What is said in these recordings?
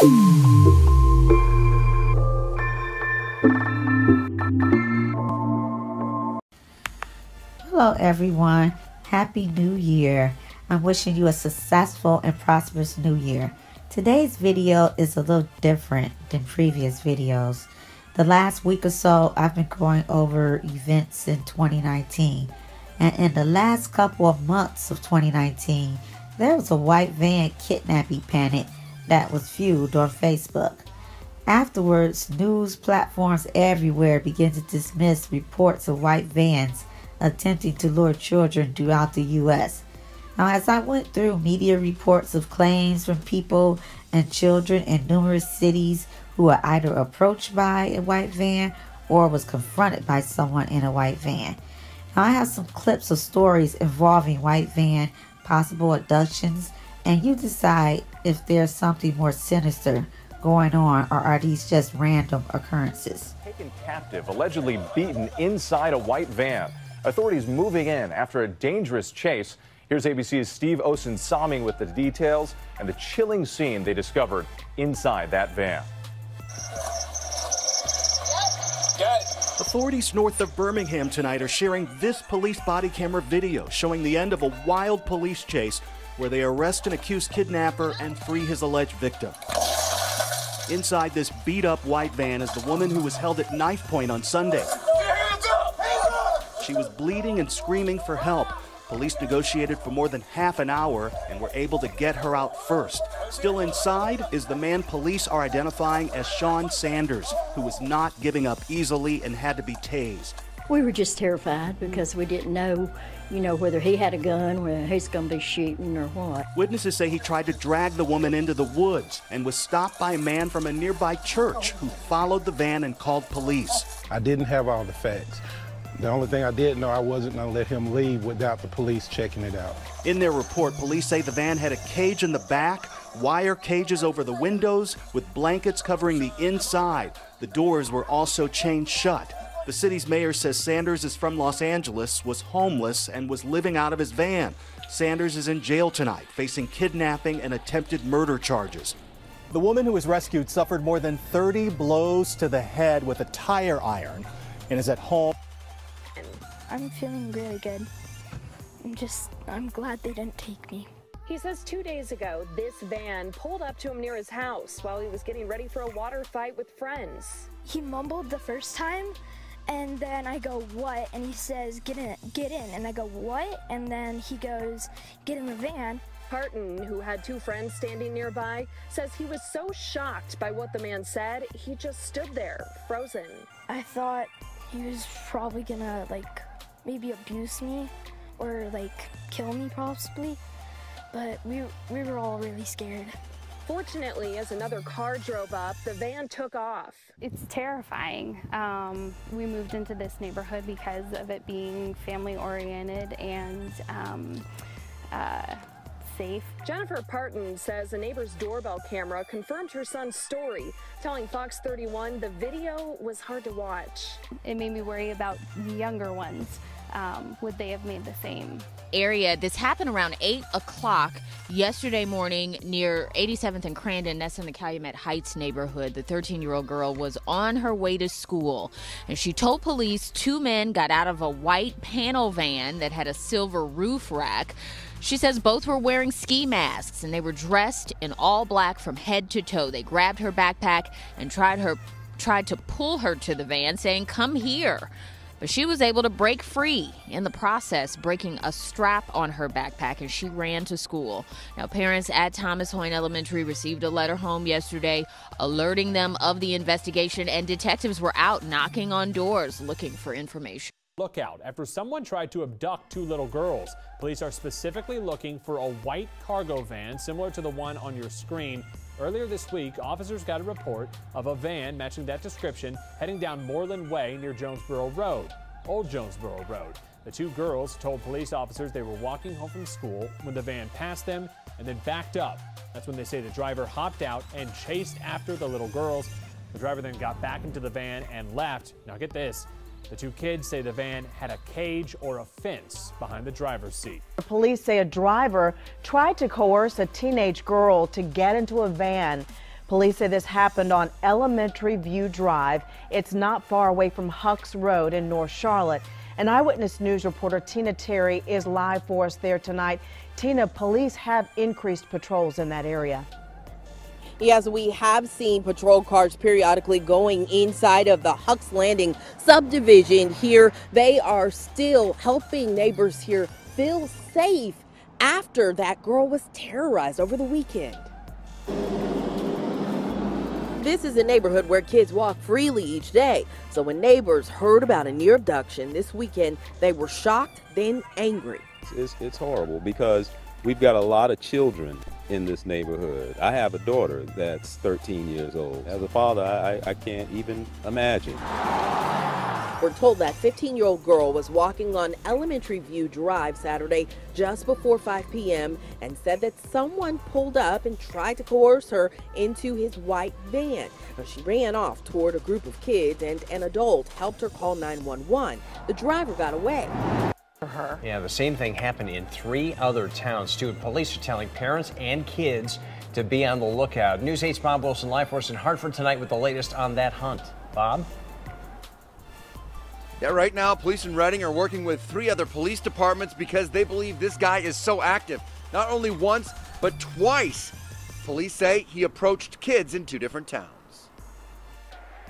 Hello, everyone. Happy New Year. I'm wishing you a successful and prosperous new year. Today's video is a little different than previous videos. The last week or so, I've been going over events in 2019. And in the last couple of months of 2019, there was a white van kidnapping panic that was fueled on Facebook. Afterwards, news platforms everywhere began to dismiss reports of white vans attempting to lure children throughout the U.S. Now, as I went through media reports of claims from people and children in numerous cities who were either approached by a white van or was confronted by someone in a white van. Now, I have some clips of stories involving white van, possible abductions, and you decide if there's something more sinister going on or are these just random occurrences. Taken captive, allegedly beaten inside a white van. Authorities moving in after a dangerous chase Here's ABC's Steve Osunsami with the details and the chilling scene they discovered inside that van. Authorities north of Birmingham tonight are sharing this police body camera video showing the end of a wild police chase where they arrest an accused kidnapper and free his alleged victim. Inside this beat up white van is the woman who was held at knife point on Sunday. She was bleeding and screaming for help. Police negotiated for more than half an hour and were able to get her out first. Still inside is the man police are identifying as Sean Sanders, who was not giving up easily and had to be tased. We were just terrified because we didn't know, you know, whether he had a gun, whether he's going to be shooting or what. Witnesses say he tried to drag the woman into the woods and was stopped by a man from a nearby church who followed the van and called police. I didn't have all the facts. The only thing I did know, I wasn't going to let him leave without the police checking it out. In their report, police say the van had a cage in the back, wire cages over the windows, with blankets covering the inside. The doors were also chained shut. The city's mayor says Sanders is from Los Angeles, was homeless, and was living out of his van. Sanders is in jail tonight, facing kidnapping and attempted murder charges. The woman who was rescued suffered more than 30 blows to the head with a tire iron and is at home. I'm feeling really good. I'm just, I'm glad they didn't take me. He says two days ago, this van pulled up to him near his house while he was getting ready for a water fight with friends. He mumbled the first time, and then I go, what? And he says, get in, get in. And I go, what? And then he goes, get in the van. Parton, who had two friends standing nearby, says he was so shocked by what the man said, he just stood there, frozen. I thought he was probably gonna, like, maybe abuse me or like kill me possibly. But we, we were all really scared. Fortunately, as another car drove up, the van took off. It's terrifying. Um, we moved into this neighborhood because of it being family oriented and um, uh, safe. Jennifer Parton says a neighbor's doorbell camera confirmed her son's story, telling Fox 31 the video was hard to watch. It made me worry about the younger ones um, would they have made the same area. This happened around 8 o'clock yesterday morning near 87th and Crandon. That's in the Calumet Heights neighborhood. The 13 year old girl was on her way to school and she told police two men got out of a white panel van that had a silver roof rack. She says both were wearing ski masks and they were dressed in all black from head to toe. They grabbed her backpack and tried her tried to pull her to the van saying, "Come here." But she was able to break free in the process, breaking a strap on her backpack, and she ran to school. Now, parents at Thomas Hoyne Elementary received a letter home yesterday alerting them of the investigation, and detectives were out knocking on doors looking for information. Lookout after someone tried to abduct two little girls. Police are specifically looking for a white cargo van similar to the one on your screen Earlier this week, officers got a report of a van matching that description heading down Moreland Way near Jonesboro Road, Old Jonesboro Road. The two girls told police officers they were walking home from school when the van passed them and then backed up. That's when they say the driver hopped out and chased after the little girls. The driver then got back into the van and left. Now get this, the two kids say the van had a cage or a fence behind the driver's seat. Police say a driver tried to coerce a teenage girl to get into a van. Police say this happened on Elementary View Drive. It's not far away from Hucks Road in North Charlotte. And Eyewitness News reporter Tina Terry is live for us there tonight. Tina, police have increased patrols in that area. Yes, we have seen patrol cars periodically going inside of the Hucks Landing subdivision here. They are still helping neighbors here feel safe after that girl was terrorized over the weekend. This is a neighborhood where kids walk freely each day. So when neighbors heard about a near abduction this weekend, they were shocked, then angry. It's, it's horrible because we've got a lot of children in this neighborhood. I have a daughter that's 13 years old. As a father, I, I can't even imagine. We're told that 15 year old girl was walking on Elementary View Drive Saturday just before 5 p.m. and said that someone pulled up and tried to coerce her into his white van. She ran off toward a group of kids and an adult helped her call 911. The driver got away. Her. Yeah, the same thing happened in three other towns, too. Police are telling parents and kids to be on the lookout. News 8's Bob Wilson, Live Force in Hartford tonight with the latest on that hunt. Bob? Yeah, right now, police in Redding are working with three other police departments because they believe this guy is so active. Not only once, but twice. Police say he approached kids in two different towns.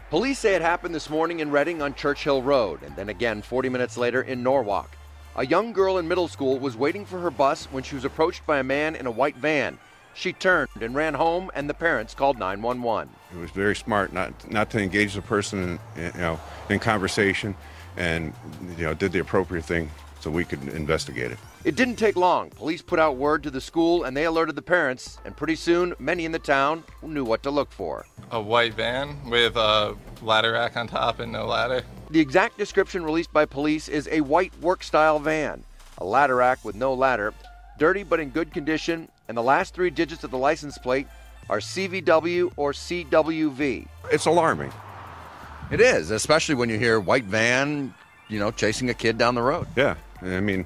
Police say it happened this morning in Redding on Churchill Road, and then again 40 minutes later in Norwalk. A young girl in middle school was waiting for her bus when she was approached by a man in a white van. She turned and ran home, and the parents called 911. It was very smart not not to engage the person, in, you know, in conversation, and you know, did the appropriate thing so we could investigate it. It didn't take long. Police put out word to the school, and they alerted the parents. And pretty soon, many in the town knew what to look for. A white van with a ladder rack on top and no ladder. The exact description released by police is a white work style van, a ladder rack with no ladder, dirty but in good condition, and the last three digits of the license plate are CVW or CWV. It's alarming. It is, especially when you hear white van, you know, chasing a kid down the road. Yeah, I mean,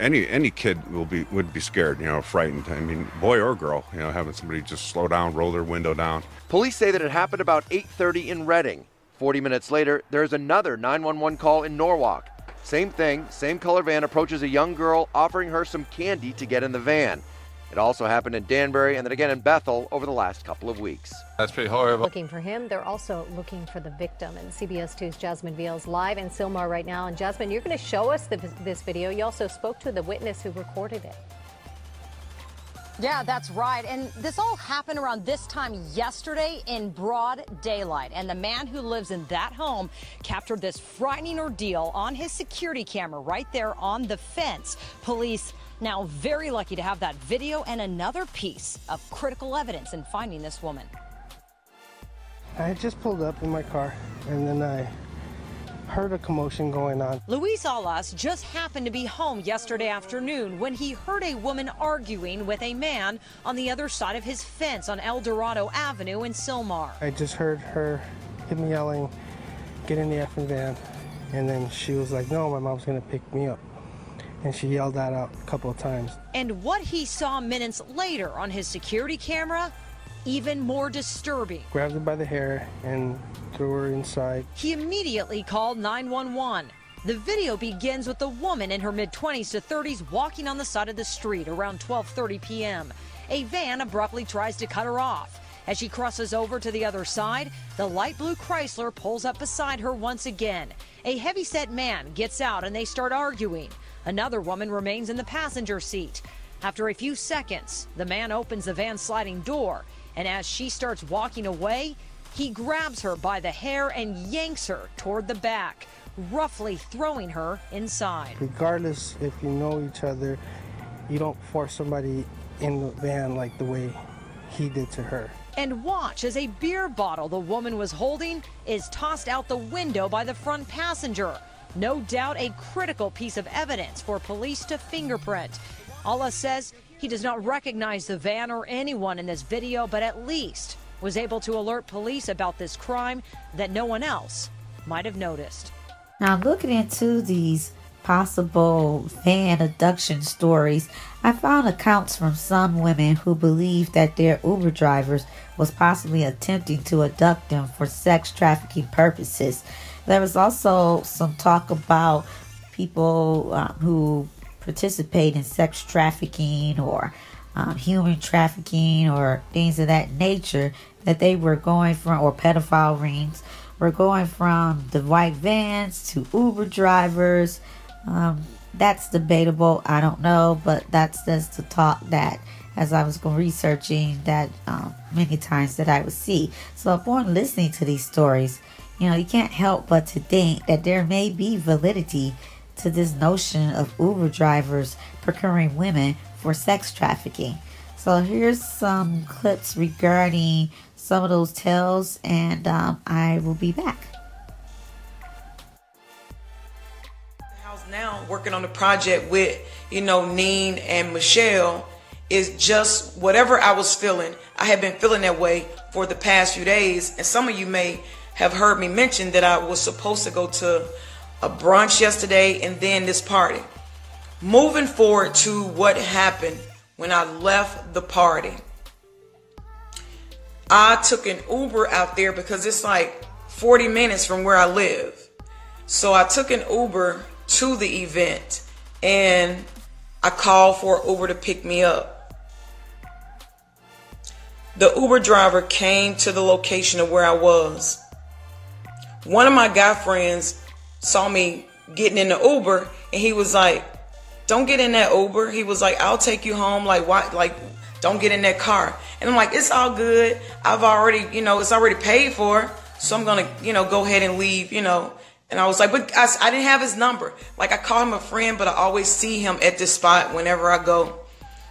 any any kid will be would be scared, you know, frightened. I mean, boy or girl, you know, having somebody just slow down, roll their window down. Police say that it happened about 8:30 in Redding. 40 minutes later, there's another 911 call in Norwalk. Same thing, same color van approaches a young girl offering her some candy to get in the van. It also happened in Danbury and then again in Bethel over the last couple of weeks. That's pretty horrible. Looking for him. They're also looking for the victim. And CBS 2's Jasmine Viel live in Sylmar right now. And Jasmine, you're going to show us the, this video. You also spoke to the witness who recorded it. Yeah, that's right. And this all happened around this time yesterday in broad daylight. And the man who lives in that home captured this frightening ordeal on his security camera right there on the fence. Police now very lucky to have that video and another piece of critical evidence in finding this woman. I just pulled up in my car and then I heard a commotion going on. Luis Alas just happened to be home yesterday afternoon when he heard a woman arguing with a man on the other side of his fence on El Dorado Avenue in Sylmar. I just heard her hit me yelling, get in the effing van. And then she was like, no, my mom's gonna pick me up. And she yelled that out a couple of times. And what he saw minutes later on his security camera, even more disturbing. Grabbed her by the hair and threw her inside. He immediately called 911. The video begins with the woman in her mid 20s to 30s walking on the side of the street around 12:30 p.m. A van abruptly tries to cut her off. As she crosses over to the other side, the light blue Chrysler pulls up beside her once again. A heavy-set man gets out and they start arguing. Another woman remains in the passenger seat. After a few seconds, the man opens the van's sliding door, and as she starts walking away, he grabs her by the hair and yanks her toward the back, roughly throwing her inside. Regardless if you know each other, you don't force somebody in the van like the way he did to her. And watch as a beer bottle the woman was holding is tossed out the window by the front passenger. No doubt a critical piece of evidence for police to fingerprint. Alas says he does not recognize the van or anyone in this video, but at least was able to alert police about this crime that no one else might have noticed. Now, looking into these possible van abduction stories, I found accounts from some women who believed that their Uber drivers was possibly attempting to abduct them for sex trafficking purposes. There was also some talk about people um, who participate in sex trafficking or um, human trafficking or things of that nature that they were going from, or pedophile rings, were going from the white vans to Uber drivers. Um, that's debatable. I don't know, but that's just the talk that, as I was researching, that um, many times that I would see. So upon listening to these stories, you know, you can't help but to think that there may be validity to this notion of Uber drivers procuring women for sex trafficking. So here's some clips regarding some of those tales, and um, I will be back. House Now working on the project with you know Neen and Michelle is just whatever I was feeling. I have been feeling that way for the past few days, and some of you may have heard me mention that I was supposed to go to a brunch yesterday and then this party. Moving forward to what happened when I left the party. I took an Uber out there because it's like 40 minutes from where I live. So I took an Uber to the event and I called for Uber to pick me up. The Uber driver came to the location of where I was. One of my guy friends saw me getting in the Uber and he was like, Don't get in that Uber. He was like, I'll take you home. Like, why? Like, don't get in that car. And I'm like, It's all good. I've already, you know, it's already paid for. So I'm going to, you know, go ahead and leave, you know. And I was like, but I, I didn't have his number. Like, I call him a friend, but I always see him at this spot whenever I go.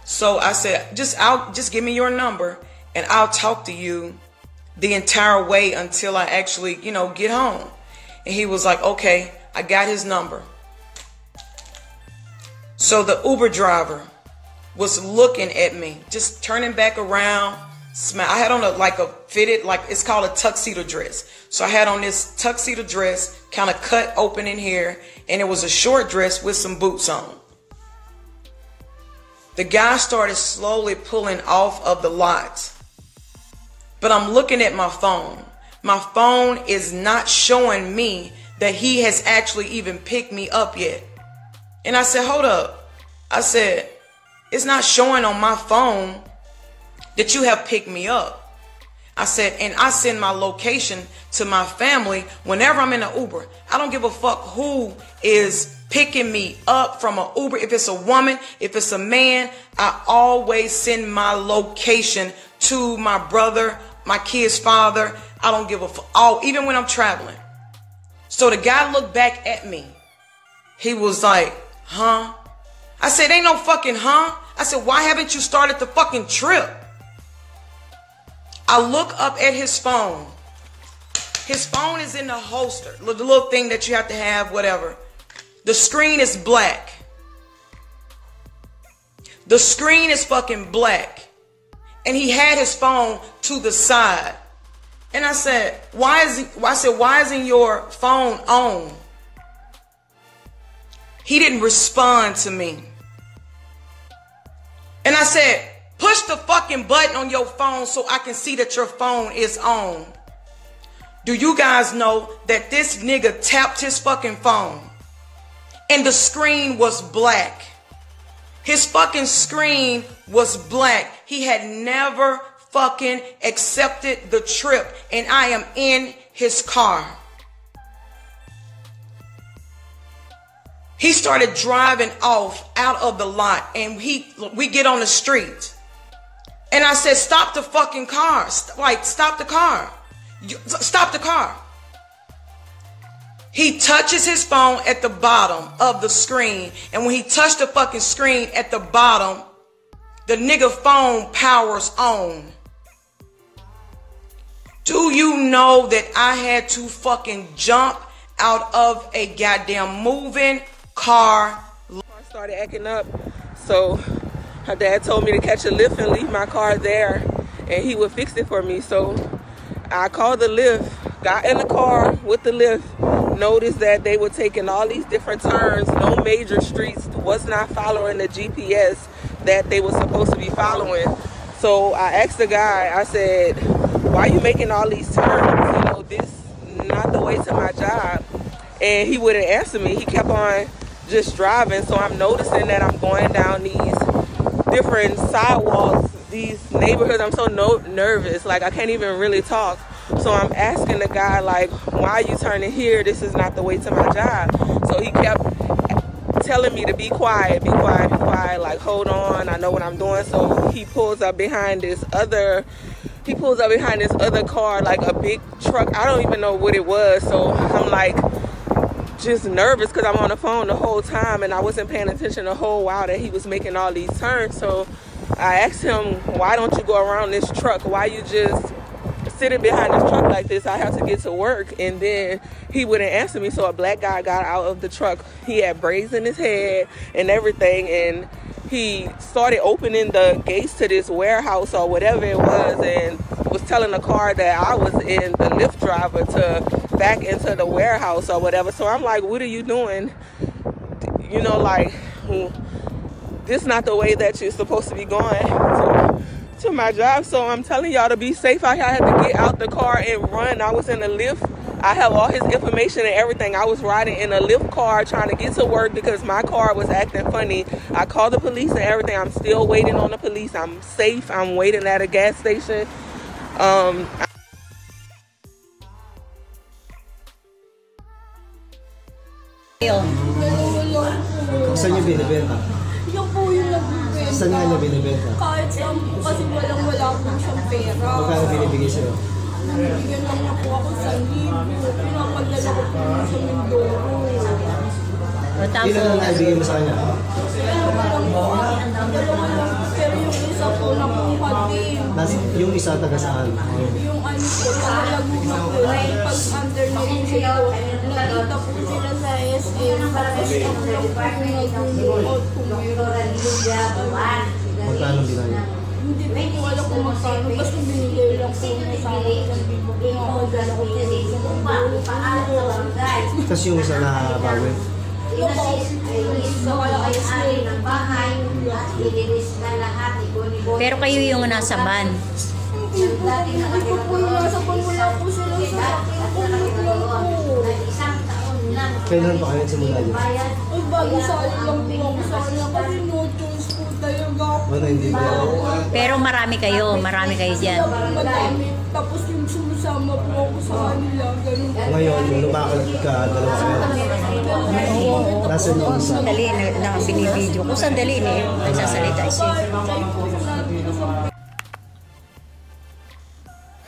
So I said, just I'll just give me your number and I'll talk to you the entire way until I actually, you know, get home. And he was like, okay, I got his number. So the Uber driver was looking at me, just turning back around. Smile. I had on a like a fitted, like it's called a tuxedo dress. So I had on this tuxedo dress, kind of cut open in here, and it was a short dress with some boots on. The guy started slowly pulling off of the lot. But I'm looking at my phone. My phone is not showing me that he has actually even picked me up yet. And I said, hold up. I said, it's not showing on my phone that you have picked me up. I said, and I send my location to my family whenever I'm in an Uber. I don't give a fuck who is picking me up from an Uber. If it's a woman, if it's a man, I always send my location to my brother, my kid's father. I don't give a fuck. Oh, even when I'm traveling. So the guy looked back at me. He was like, huh? I said, ain't no fucking huh? I said, why haven't you started the fucking trip? I look up at his phone. His phone is in the holster, the little thing that you have to have, whatever. The screen is black. The screen is fucking black. And he had his phone to the side. And I said, why is he, I said, why isn't your phone on? He didn't respond to me. And I said, push the fucking button on your phone so I can see that your phone is on. Do you guys know that this nigga tapped his fucking phone and the screen was black? His fucking screen was black. He had never fucking accepted the trip and I am in his car. He started driving off out of the lot and he we get on the street. And I said, stop the fucking car. Like, stop the car. Stop the car. He touches his phone at the bottom of the screen. And when he touched the fucking screen at the bottom, the nigga phone powers on. Do you know that I had to fucking jump out of a goddamn moving car? Car started acting up. So her dad told me to catch a Lyft and leave my car there and he would fix it for me. So I called the Lyft, got in the car with the Lyft, noticed that they were taking all these different turns, no major streets, was not following the GPS that they were supposed to be following. So I asked the guy, I said, why are you making all these turns? You know, this not the way to my job. And he wouldn't answer me. He kept on just driving. So I'm noticing that I'm going down these different sidewalks, these neighborhoods. I'm so no- nervous. Like I can't even really talk. So I'm asking the guy, like, why are you turning here? This is not the way to my job. So he kept telling me to be quiet, be quiet, be quiet, like, hold on, I know what I'm doing. So he pulls up behind this other, he pulls up behind this other car, like a big truck. I don't even know what it was. So I'm like, just nervous because I'm on the phone the whole time and I wasn't paying attention the whole while that he was making all these turns. So I asked him, why don't you go around this truck? Why you just sitting behind this truck like this, I have to get to work. And then he wouldn't answer me. So a black guy got out of the truck. He had braids in his head and everything. And he started opening the gates to this warehouse or whatever it was and was telling the car that I was in the Lyft driver to back into the warehouse or whatever. So I'm like, what are you doing? You know, like, hmm, this not the way that you're supposed to be going. So, to my job. So I'm telling y'all to be safe out here. I had to get out the car and run. I was in a Lyft. I have all his information and everything. I was riding in a Lyft car trying to get to work because my car was acting funny. I called the police and everything. I'm still waiting on the police. I'm safe. I'm waiting at a gas station. Um? Saan nga niya binibenta? Kahit saan po kasi walang wala po siyang pera. Magkano binibigay sa'yo? Bigyan lang niya po ako sa libo. Pinapadala ko po sa Mindoro. Ilan ang naibigay mo sa kanya? Pero yung isa taga saan? Yung ano po, sa. Pag under na rin siya po. Nakita po sila sa SM. Tapos lang po nag-out kung mayroon. Magkano binayad? Hindi ko po alam kung magkano. Basta binigay lang po niya sa akin. Sabi ko, pinapadala ko po sa. Tapos yung isa na bawi? Pero kayo yung nasa van. Hindi po, hindi ko po yung nasa pan. Wala po sila sa ulit lang po. Kailan pa kayo simula yun? Ay, bago sali lang po. Ako sa kanya kasi no Pero marami kayo, marami kayo dyan. Sila po madami. Tapos yung sumusama po ako sa kanila. Ganun. Ngayon, lumakad ka, dalawa kayo. Nasaan yung isa? Sandali na, na ko. Sandali na eh. Nagsasalita siya.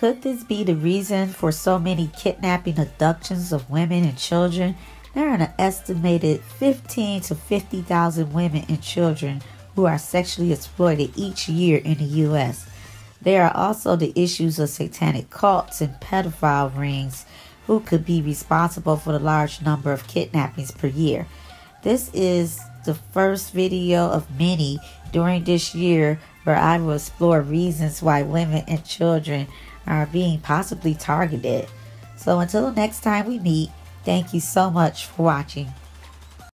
Could this be the reason for so many kidnapping abductions of women and children? There are an estimated 15 to 50,000 women and children who are sexually exploited each year in the U.S. There are also the issues of satanic cults and pedophile rings who could be responsible for the large number of kidnappings per year. This is the first video of many during this year where I will explore reasons why women and children are being possibly targeted. So until next time we meet, thank you so much for watching.